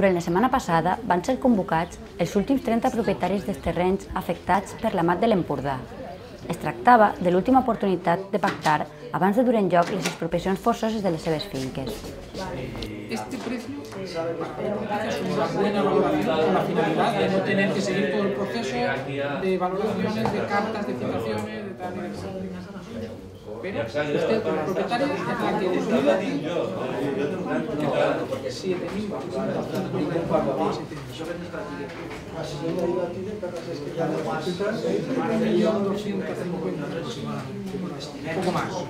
Durant la setmana passada van ser convocats els últims 30 propietaris dels terrenys afectats per la mat de l'Empordà. Es tractava de l'última oportunitat de pactar abans de dur en lloc les expropiacions forçoses de les seves finques. Este precio es una buena valoración con la finalidad de no tener que seguir todo el proceso de valoraciones, de cartas, de citaciones, de tal y de. Pero usted como propietario es que decide que 7.250 poco más.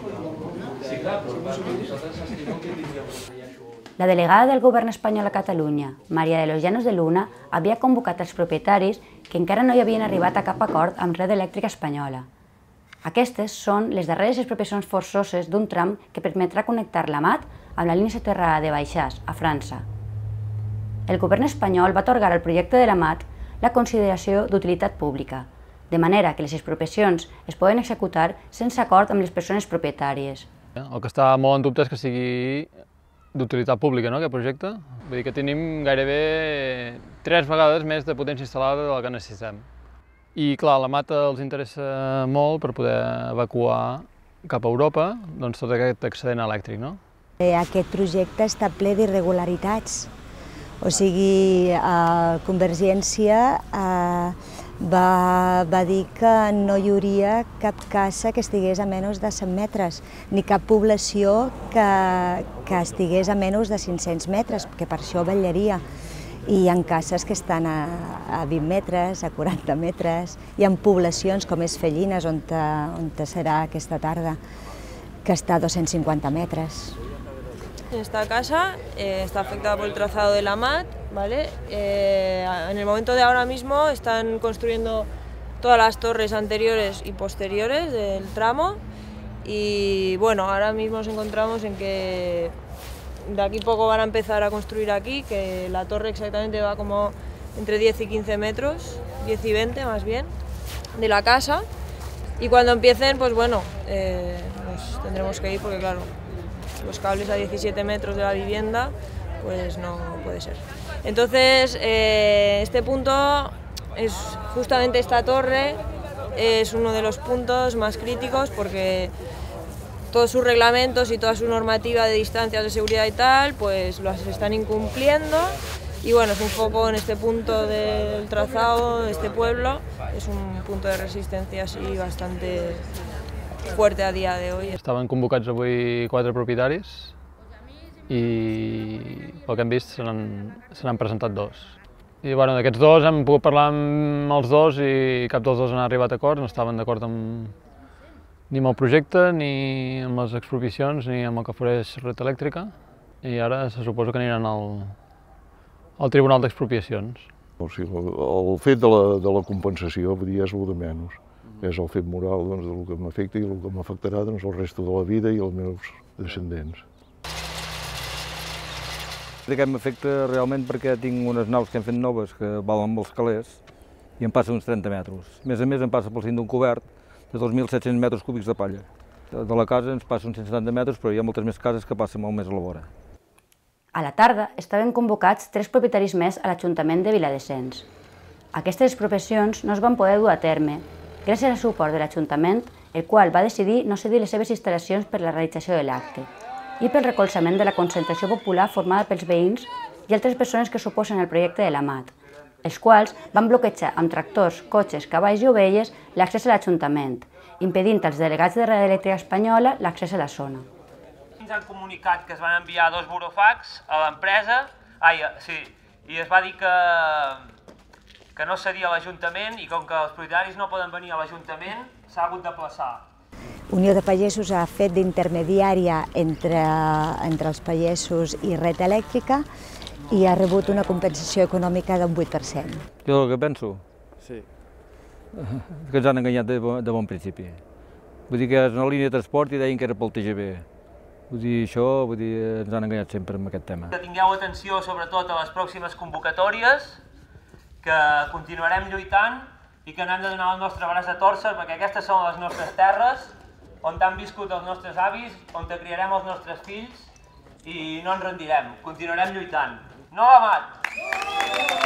La delegada del govern espanyol a Catalunya, Maria de los Llanos de Luna, havia convocat els propietaris que encara no hi havien arribat a cap acord amb Red Elèctrica Espanyola. Aquestes són les darreres expropiacions forçoses d'un tram que permetrà connectar la MAT amb la línia soterrada de Baixàs, a França. El govern espanyol va atorgar al projecte de la MAT la consideració d'utilitat pública, de manera que les expropiacions es poden executar sense acord amb les persones propietàries. El que està molt en dubte és que sigui d'utilitat pública, no, aquest projecte. Vull dir que tenim gairebé tres vegades més de potència instal·lada de la que necessitem. I clar, la mata els interessa molt per poder evacuar cap a Europa doncs, tot aquest excedent elèctric. No? Eh, Aquest projecte està ple d'irregularitats. O sigui, eh, Convergència eh, va, va dir que no hi hauria cap casa que estigués a menys de 100 metres, ni cap població que, que estigués a menys de 500 metres, que per això vetllaria. I hi ha cases que estan a, a 20 metres, a 40 metres, hi ha poblacions com és Fellines, on, te, on te serà aquesta tarda, que està a 250 metres. Esta casa eh, está afectada por el trazado de la MAT, ¿vale? Eh, en el momento de ahora mismo están construyendo todas las torres anteriores y posteriores del tramo y bueno, ahora mismo nos encontramos en que de aquí poco van a empezar a construir aquí, que la torre exactamente va como entre 10 y 15 metros, 10 y 20 más bien, de la casa y cuando empiecen, pues bueno, eh, tendremos que ir porque claro, los cables a 17 metros de la vivienda, pues no puede ser. Entonces, eh, este punto es justamente esta torre, es uno de los puntos más críticos porque todos sus reglamentos y toda su normativa de distancias de seguridad y tal, pues las están incumpliendo. Y bueno, es un foco en este punto del trazado, de este pueblo, es un punto de resistencia así bastante fuerte a dia de hoy. Estaven convocats avui quatre propietaris i pel que hem vist se n'han se n'han presentat dos. I bueno, d'aquests dos hem pogut parlar amb dos i cap dels dos han arribat a acord, no estaven d'acord amb, ni amb el projecte, ni amb les expropiacions, ni amb el que ofereix Red Elèctrica i ara se suposa que aniran al, al Tribunal d'Expropiacions. O sigui, el, el fet de la, de la compensació vull dir, és el de menys. És el fet moral doncs, del que m'afecta i el que m'afectarà doncs, el resto de la vida i els meus descendents. Aquest m'afecta realment perquè tinc unes naus que hem fet noves que valen molts calés i em passa uns 30 metres. A més a més em passa pel cim d'un cobert de 2.700 metres cúbics de palla. De la casa ens passa uns 170 metres, però hi ha moltes més cases que passen molt més a la vora. A la tarda estaven convocats tres propietaris més a l'Ajuntament de Viladescens. Aquestes expropiacions no es van poder dur a terme, gràcies al suport de l'Ajuntament, el qual va decidir no cedir les seves instal·lacions per la realització de l'acte, i pel recolzament de la concentració popular formada pels veïns i altres persones que s'oposen al projecte de la MAT, els quals van bloquejar amb tractors, cotxes, cavalls i ovelles l'accés a l'Ajuntament, impedint als delegats de Red Elèctrica Espanyola l'accés a la zona. Ens han comunicat que es van enviar dos burofax a l'empresa, ai, sí, i es va dir que, que no seria a l'Ajuntament i com que els propietaris no poden venir a l'Ajuntament, s'ha hagut de plaçar. Unió de Pagesos ha fet d'intermediària entre, entre els pagesos i Red Elèctrica i ha rebut una compensació econòmica d'un 8%. Jo el que penso Sí. és que ens han enganyat de, bo- de bon principi. Vull dir que és una línia de transport i deien que era pel TGV. Vull dir, això, vull dir, ens han enganyat sempre amb aquest tema. Que tingueu atenció sobretot a les pròximes convocatòries, que continuarem lluitant i que n'hem de donar el nostre braç a torcer perquè aquestes són les nostres terres, on han viscut els nostres avis, on criarem els nostres fills i no ens rendirem, continuarem lluitant. No la mat.